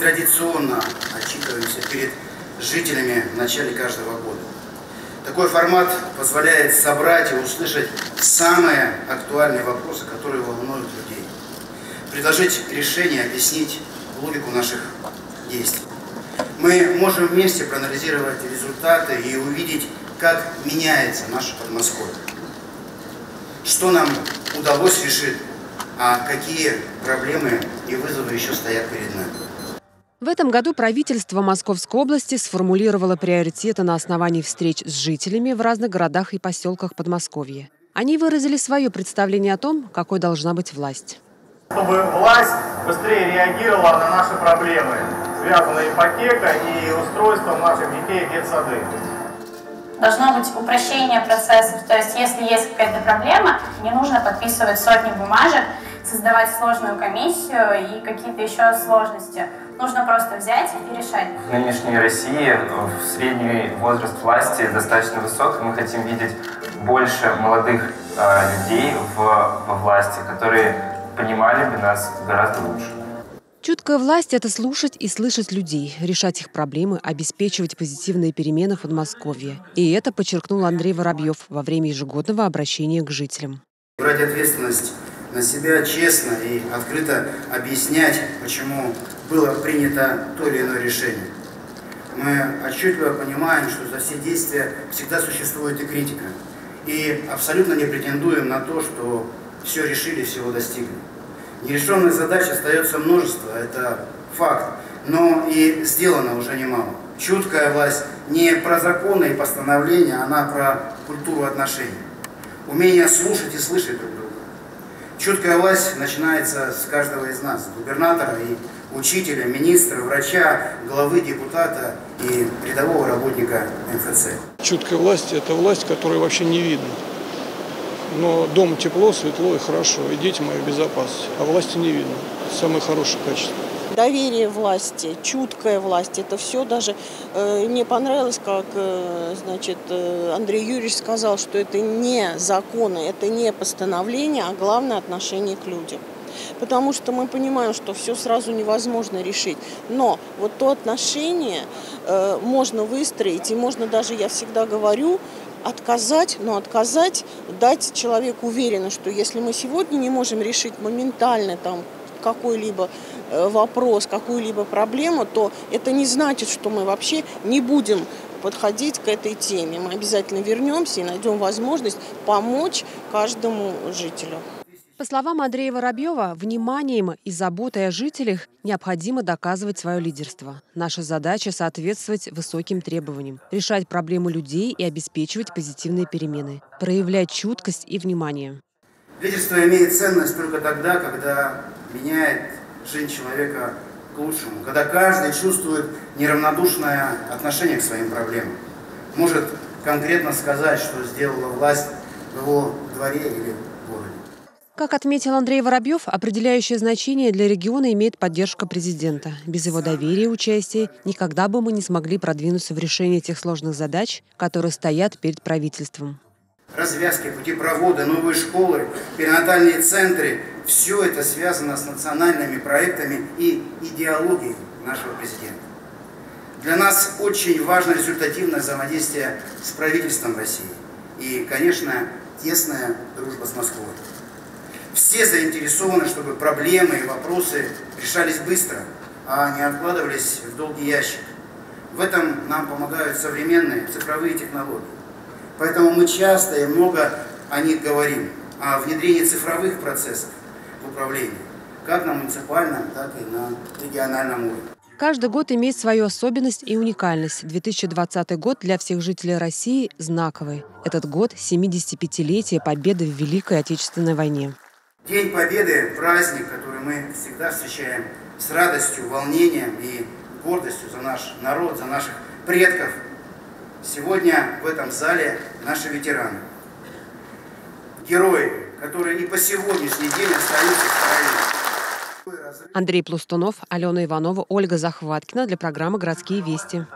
традиционно отчитываемся перед жителями в начале каждого года. Такой формат позволяет собрать и услышать самые актуальные вопросы, которые волнуют людей. Предложить решение, объяснить логику наших действий. Мы можем вместе проанализировать результаты и увидеть, как меняется наше Подмосковье. Что нам удалось решить, а какие проблемы и вызовы еще стоят перед нами. В этом году правительство Московской области сформулировало приоритеты на основании встреч с жителями в разных городах и поселках Подмосковья. Они выразили свое представление о том, какой должна быть власть. Чтобы власть быстрее реагировала на наши проблемы, связанные ипотека и устройством наших детей в детсады. Должно быть упрощение процессов, то есть если есть какая-то проблема, не нужно подписывать сотни бумажек, создавать сложную комиссию и какие-то еще сложности. Нужно просто взять и решать. В нынешней России средний возраст власти достаточно высок. Мы хотим видеть больше молодых э, людей в, во власти, которые понимали бы нас гораздо лучше. Чуткая власть – это слушать и слышать людей, решать их проблемы, обеспечивать позитивные перемены в Подмосковье. И это подчеркнул Андрей Воробьев во время ежегодного обращения к жителям. Брать ответственность на себя честно и открыто объяснять, почему было принято то или иное решение. Мы отчетливо понимаем, что за все действия всегда существует и критика. И абсолютно не претендуем на то, что все решили, всего достигли. Нерешенных задач остается множество, это факт, но и сделано уже немало. Чуткая власть не про законы и постановления, она про культуру отношений. Умение слушать и слышать друг друга. Чуткая власть начинается с каждого из нас, губернатора и учителя, министра, врача, главы, депутата и рядового работника МФЦ. Чуткая власть – это власть, которая вообще не видна. Но дома тепло, светло и хорошо, и дети мои в безопасности, а власти не видно. Самое хорошее качество. Доверие власти, чуткая власть, это все даже э, мне понравилось, как э, значит, э, Андрей Юрьевич сказал, что это не законы, это не постановление, а главное отношение к людям. Потому что мы понимаем, что все сразу невозможно решить. Но вот то отношение э, можно выстроить, и можно даже, я всегда говорю, отказать, но отказать, дать человеку уверенность, что если мы сегодня не можем решить моментально там какой-либо э, вопрос, какую-либо проблему, то это не значит, что мы вообще не будем подходить к этой теме. Мы обязательно вернемся и найдем возможность помочь каждому жителю. По словам Андрея Воробьева, вниманием и заботой о жителях необходимо доказывать свое лидерство. Наша задача – соответствовать высоким требованиям, решать проблемы людей и обеспечивать позитивные перемены, проявлять чуткость и внимание. Лидерство имеет ценность только тогда, когда меняет жизнь человека к лучшему, когда каждый чувствует неравнодушное отношение к своим проблемам, может конкретно сказать, что сделала власть в его дворе или городе. Как отметил Андрей Воробьев, определяющее значение для региона имеет поддержка президента. Без его доверия и участия никогда бы мы не смогли продвинуться в решении тех сложных задач, которые стоят перед правительством. Развязки, путепроводы, новые школы, перинатальные центры – все это связано с национальными проектами и идеологией нашего президента. Для нас очень важно результативное взаимодействие с правительством России и, конечно, тесная дружба с Москвой. Все заинтересованы, чтобы проблемы и вопросы решались быстро, а не откладывались в долгий ящик. В этом нам помогают современные цифровые технологии. Поэтому мы часто и много о них говорим, о внедрении цифровых процессов в управлении, как на муниципальном, так и на региональном уровне. Каждый год имеет свою особенность и уникальность. 2020 год для всех жителей России знаковый. Этот год – 75-летие победы в Великой Отечественной войне. День Победы – праздник, который мы всегда встречаем с радостью, волнением и гордостью за наш народ, за наших предков. Сегодня в этом зале наши ветераны. Герои, которые и по сегодняшний день остаются в Андрей Плустунов, Алена Иванова, Ольга Захваткина для программы «Городские вести».